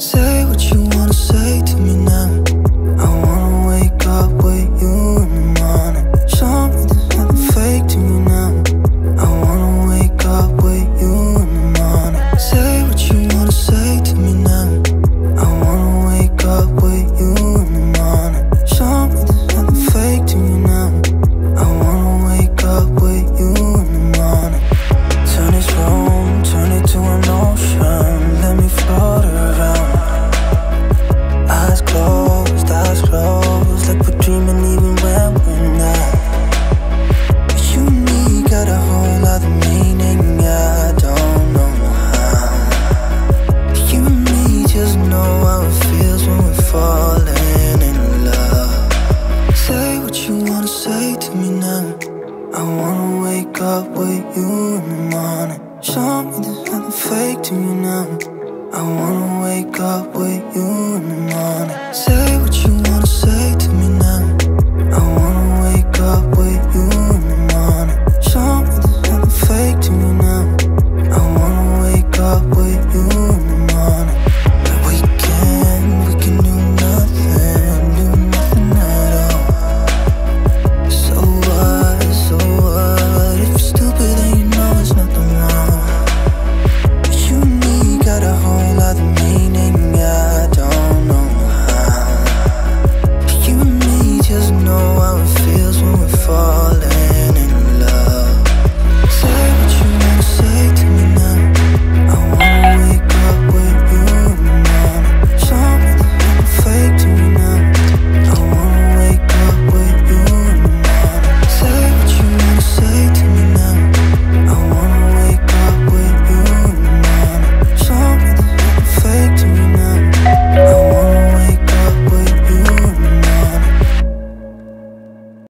Say what you wanna say to me now. I wanna wake up with you in the morning. Show me there's nothing fake to now. I wanna wake up with you in the morning. Say what you wanna say to me now. I wanna wake up with you in the morning. Show me there's nothing fake to now. I wanna wake up with you in the morning. Turn this room, turn it to an I wanna wake up with you in the morning. Show me this there's nothing fake to you now. I wanna wake up with you in the morning.